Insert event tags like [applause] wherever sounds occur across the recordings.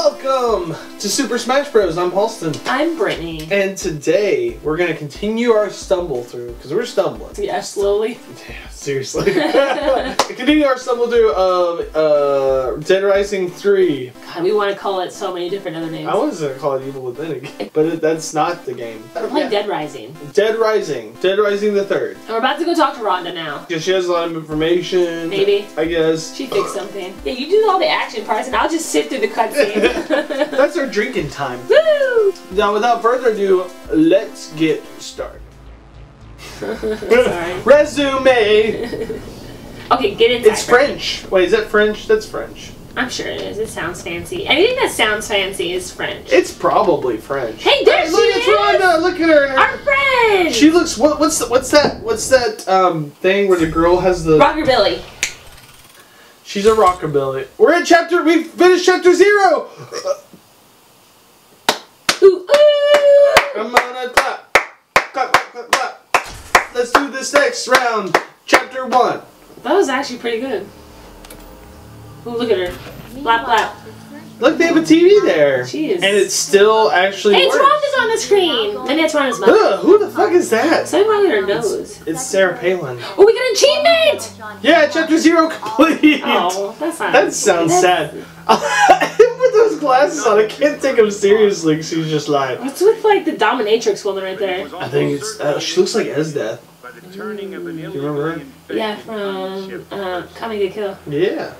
Welcome to Super Smashed Bros. I'm Halston. I'm Brittany. And today we're going to continue our stumble through, because we're stumbling. Yeah, slowly. Yeah, seriously. [laughs] continue our stumble through of uh, Dead Rising 3. God, we want to call it so many different other names. I was going to call it Evil Within again, but it, that's not the game. We're playing Yeah. Dead Rising. Dead Rising. Dead Rising the 3rd. And we're about to go talk to Rhonda now. Because she has a lot of information. Maybe. I guess. She fixed something. Yeah, you do all the action parts and I'll just sit through the cutscene. [laughs] That's our drinking time. Woo! Now, without further ado, let's get started. [laughs] Resume. [laughs] Okay, get inside. It's French. Wait, is that French? That's French. I'm sure it is. It sounds fancy. Anything that sounds fancy is French. It's probably French. Hey, there look, she it's is! Rhonda. Look at her. Our friend! She looks. What, what's the, what's that? What's that um thing where the girl has the? Rockabilly. She's a rockabilly. We're in chapter. We finished chapter zero. Ooh, ooh! I'm gonna clap. Clap, clap, clap, clap. Let's do this next round. Chapter one. That was actually pretty good. Ooh, look at her. Blap, blap. Look, they have a TV there. She is- And it still actually Hey, it's works. Rhonda's on the screen. Maybe that's Rhonda's mother. Ugh, who the fuck is that? Something wrong with her nose. It's Sarah Palin. Oh, we got an achievement! Yeah, chapter zero complete. Oh, that's not. That sounds that's- sad. [laughs] With those glasses on, I can't take him seriously because she's just like. What's with like the dominatrix woman right there? I think it's. Uh, she looks like Esdeath. By the turning of an You remember her? Yeah, from uh, Akame ga Kill. Yeah.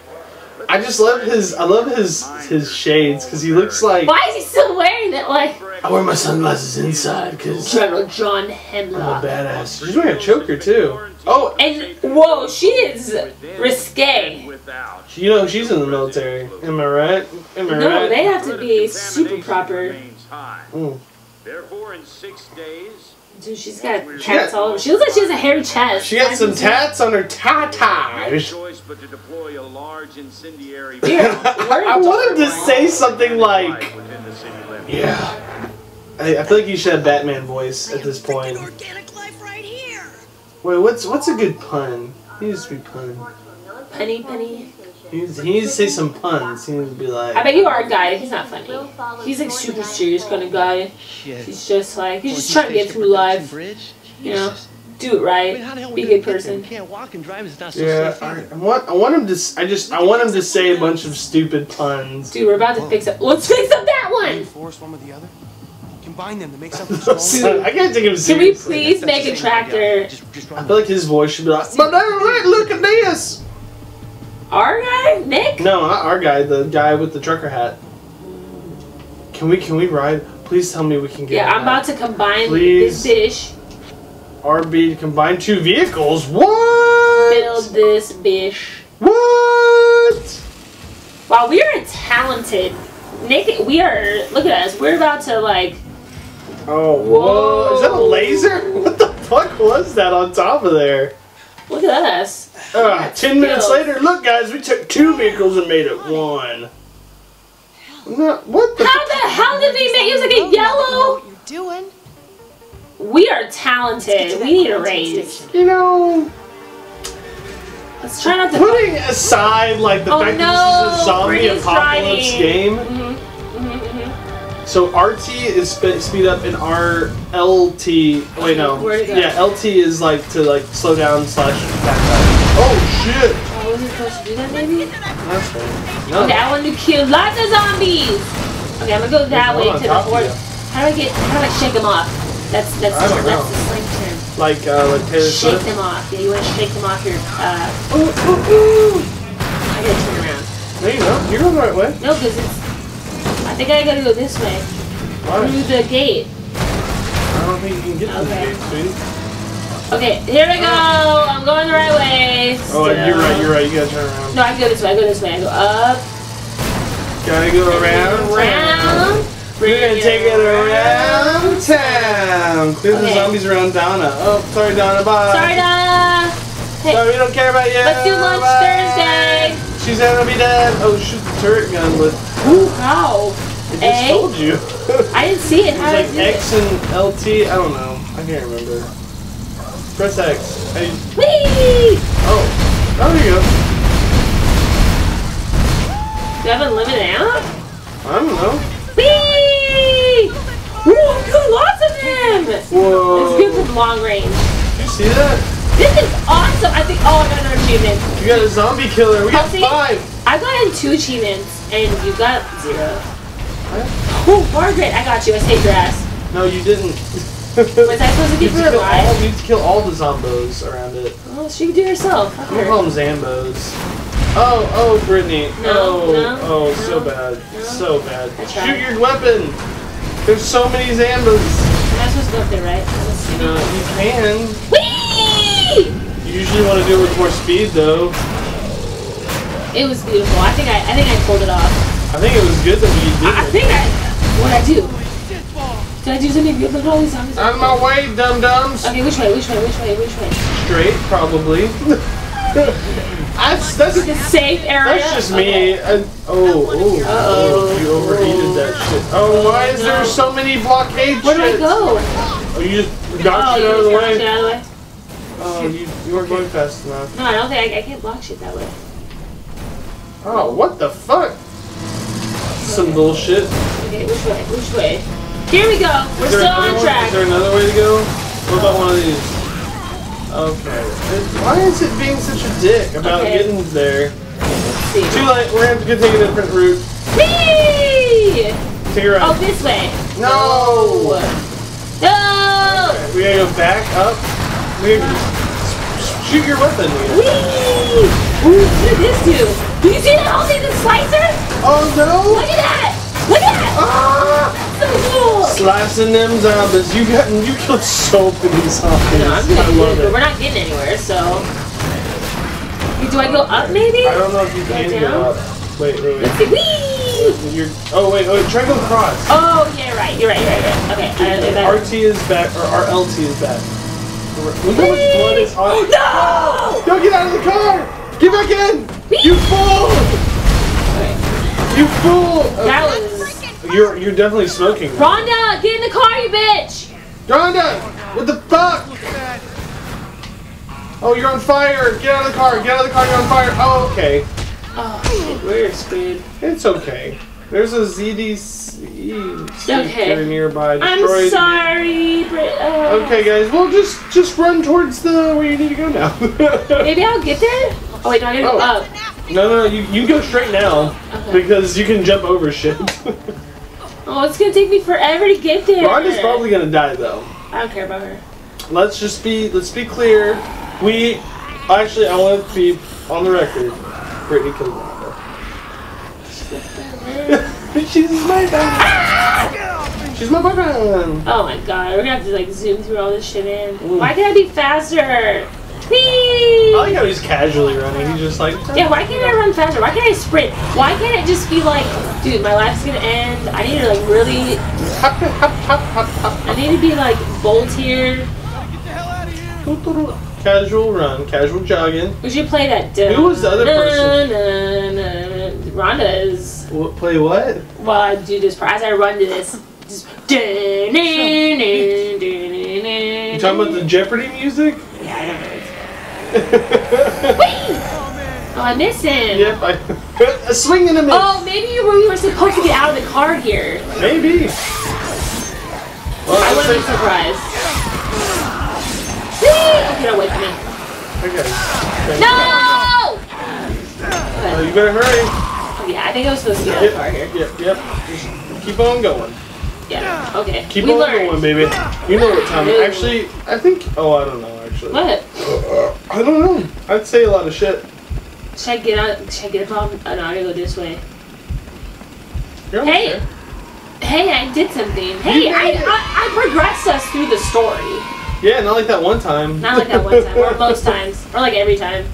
I just love his. I love his his shades because he looks like. Why is he still wearing it? Like I wear my sunglasses inside because General John Hemlock. I'm a badass. She's wearing a choker too. Oh, And whoa, she is risque. You know she's in the military. Am I right? Am I No, right? they have to be super proper. Mm. Therefore, in six days, Dude, she's got tats all over. She looks like she has a hairy chest. She got some tats on her no tatas. choice but to deploy a large incendiary Yeah, [laughs] I wanted to say something like, within the city limits. yeah. I, I feel like you should have Batman voice at this point. Organic life right here. Wait, what's what's a good pun? He needs to be pun. Penny, penny. He needs, he needs to say some puns. He needs to be like. I bet you are a guy. He's not funny. He's like super serious kind of guy. He's just like he's just trying to get through life. Bridge? You know, do it I mean, how right. the hell Be a good gonna get there? person. We can't walk and drive. It's not so yeah. I. I want I want him to. s- I just I want him to say a bunch of stupid puns. Dude, we're about to fix up. Let's fix up that one. Reinforce one with the other. Combine them to make something [laughs] strong. I can't take him Can we please make a tractor? Just, just I feel like his voice should be like, but look, look at this. Our guy, Nick. No, not our guy. The guy with the trucker hat. Can we can we ride? Please tell me we can get. Yeah, I'm about to combine Please. this dish. RB to combine two vehicles. What? Build this bish. What? Wow, we are talented. Nick, we are. Look at us. We're about to like. Oh, whoa. Is that a laser? [laughs] What the fuck was that on top of there? Look at us. Uh, ten minutes skills. later, look guys, we took two vehicles and made it one. No, what the? How the hell did we make? It was like a yellow. what you're doing? We are talented. We need a raise. You know, Let's try not to. putting aside like the Oh, fact no, that this is a zombie Brittany's apocalypse driving. game. Mhm, mhm. So RT is spe- speed up and RLT. Wait, no. Where'd it go? Yeah, LT is like to like slow down slash back up. Oh shit! I wasn't supposed to do that, maybe? That's fine. No. Okay, I want to kill lots of zombies. Okay, I'm gonna go that There's way one to the top horse. How do I get? How do I shake them off? That's that's I don't that's know. the sling term. Like uh, like Taylor Shake Swift. them off. Yeah, you want to shake them off your. Uh, ooh, ooh, ooh. I gotta turn around. There you go. You're going the right way. No, because it's. I think I gotta go this way Why? through the gate. I don't think you can get to the gate, sweetie. Okay, here we go. I'm going the right way. Oh, you're right. You're right. You gotta turn around. No, I can go this way. I go this way. I go up, Gotta go around. around. We're gonna take it around town. Clear the zombies around Donna. Oh, sorry, Donna. Bye. Sorry, Donna. Hey, Sorry, we don't care about you. let's do lunch Bye. Thursday. She's gonna be dead. Oh, shoot the turret gun with. Ooh, how? I just told you. I didn't see it. How It's did I like X and LT. I don't know. I can't remember. Press X. Hey. Whee! Oh. Oh, there you go. Do you have unlimited ammo? I don't know. Whee! Good, lots of them! Whoa. It's Whoa. good from long range. You see that? This is awesome! I think, oh, I got another achievement. You got a zombie killer. We got Kelsey? five. I got in two achievements, and you got zero. Oh, Margaret, I got you. I saved your ass. No, you didn't. [laughs] Was I supposed to You keep have her to kill all, you have to kill all the zombos around it. Well, she can do herself. Fuck gonna call them Zambos. Oh, oh, Brittany. No, oh, no, oh, so bad. no. So bad. Shoot your weapon. There's so many Zambos. I'm not supposed to go up there, right? Uh, you can. Whee! You usually want to do it with more speed, though. It was beautiful. I think I, I think I pulled it off. I think it was good that we did I, I think I. What did I do? Did I do something good? Look at all these zombies. Out of my way, dum dums. Okay, which way? Which way? Which way? Which way? Straight, probably. [laughs] that's that's The safe area. that's just Okay. me. I, oh, oh, oh, Uh-oh. you overheated that shit. Oh, why is there so many blockades? Where do I go? Oh, you just got oh, shit out of the you just got shit way. out of the way. Oh, you, you weren't going fast enough. No, I don't think I, I can't block shit that way. Oh, what the fuck? Some bullshit. Okay, which way? Which way? Here we go. We're still on one? track. Is there another way to go? What about one of these? Okay. Why is it being such a dick about Okay. getting there? See. Too late. We're gonna have to go take a different route. Whee! Take a Oh, this way. No. No! We gotta go back up. We shoot your weapon. Leah. Whee! Ooh, what did this do? Do you see that? I'll take the slicer. Oh no! Look at that! Look at that! Ah! Slicing them zombies. You got you killed so many zombies. No, I'm I getting love it. we're not getting anywhere, so. Do I go up maybe? I don't know if you can Go get up. Wait, wait, Let's wait. see. Whee! You're, oh wait, oh try to go across. Oh, yeah, right. You're right, you're right, you're right. Okay, I. RT is back, or RLT is back. Look how much blood is on. Oh, no! Don't get out of the car! Get back in! You fool! Okay, You fool! That was. You're you're definitely smoking. Rhonda, get in the car, you bitch! Rhonda! What the fuck? Oh, you're on fire! Get out of the car! Get out of the car! You're on fire! Oh, okay. Oh, shit, we're. It's okay. There's a ZDC Okay. sneaker nearby. I'm sorry, Brit. Uh, Okay, guys. Well, just just run towards the where you need to go now. [laughs] Maybe I'll get there? Oh, wait, no, I gotta go Oh. up. No, no, you you go straight now Okay. because you can jump over shit. [laughs] Oh, it's gonna take me forever to get there. Rhonda's probably gonna die though. I don't care about her. Let's just be let's be clear. We actually I want to be on the record. Brittany killed Rhonda. [laughs] She's my boyfriend. She's my boyfriend. Oh my god, we're gonna have to like zoom through all this shit in. Ooh. Why can't I be faster? I Whee! like how he's casually running. He's just like Yeah, why can't I run faster? Why can't I sprint? Why can't I just be like, dude, my life's gonna end. I need to like really, hop, hop, hop, hop, hop. I need to be like bold here. Casual run, casual jogging. We should play that. Dun, Who was the other person? Dun, dun, dun. Rhonda is. What, play what? While I do this part, as I run to this. Just, You talking about the Jeopardy music? Yeah, I don't know. Whee! [laughs] Oh, I miss him. Yep, I [laughs] a swing and a miss. Oh, maybe you were, we were supposed to get out of the car here. Maybe. Well, I wouldn't be surprised. Whee! Oh, get away from me. Okay. Thank No! you. Uh, you better hurry. Oh, yeah, I think I was supposed to get out of the car here. Yep, yep. Just keep on going. Yeah, okay. Keep we on learned. going, baby. You know what time? Actually, I think. Oh, I don't know. Actually, What? I don't know. I'd say a lot of shit. Should I get out? Should I get up? Oh, no, I gotta go this way. You're Hey! okay. Hey, I did something. Hey, I, it. I, I progressed us through the story. Yeah, not like that one time. Not like that one time, or [laughs] most times, or like every time.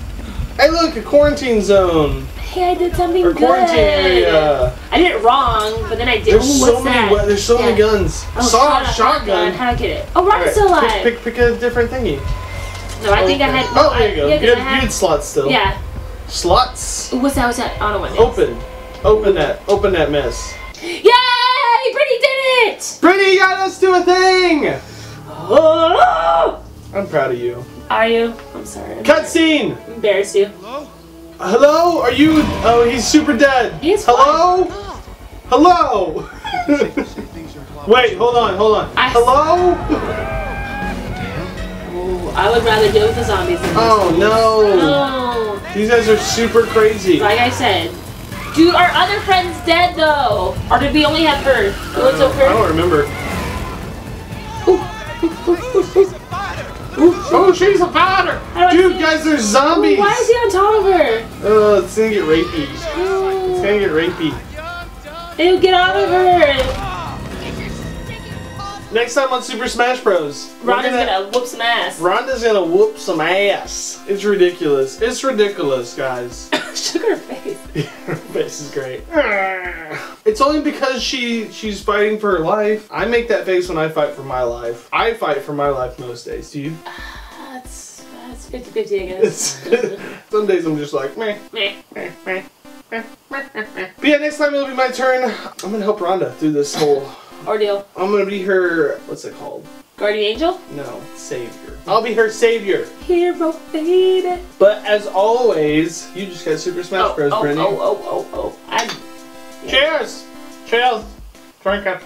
Hey, look, a quarantine zone Hey, I did something or good. quarantine area. I did it wrong, but then I did. There's Ooh, so many. that? there's so many guns. Oh, Saw shot- shotgun. How'd I get it? Oh, Ron's Alright, still alive. Pick, pick, pick a different thingy. No, I think I had. Oh, there you go. Yeah, you, 'cause had, I you had, had slots still. yeah. Slots. What's that? What's that? Auto one. Open. Open that. Open that mess. Yay! Brittany did it! Brittany got us to a thing. Oh! [gasps] I'm proud of you. Are you? I'm sorry. I'm Cutscene. embarrassed you. Hello? Hello? Are you? Oh, he's super dead. He's Hello? Hello. Things. [laughs] Wait, hold on, hold on. I- Hello. [laughs] Ooh, I would rather deal with the zombies than this. Oh no. No. These guys are super crazy. Like I said. Dude, our other friend's dead though. Or did we only have her? What's up, I don't remember. Ooh, Oh, she's a fighter. How do I Dude, guys, there's zombies. Why is he on top of her? Oh, it's gonna get rapey. It's gonna get rapey. Ew, get out of her. Next time on Super Smashed Bros. Rhonda's gonna whoop some ass. Rhonda's gonna whoop some ass. It's ridiculous. It's ridiculous, guys. [laughs] Shook her face. [laughs] her face is great. [sighs] It's only because she she's fighting for her life. I make that face when I fight for my life. I fight for my life most days, do you? Uh, that's that's 50-50, I guess. [laughs] Some days I'm just like, meh. Meh. But yeah, next time it'll be my turn. I'm gonna help Rhonda through this whole. Ordeal. I'm gonna be her. What's it called? Guardian Angel? No, savior. I'll be her savior. Hero baby. But as always, you just got Super Smashed Oh, Bros. oh, Brittany. oh, oh, oh, oh. I Cheers! Cheers! Drink it.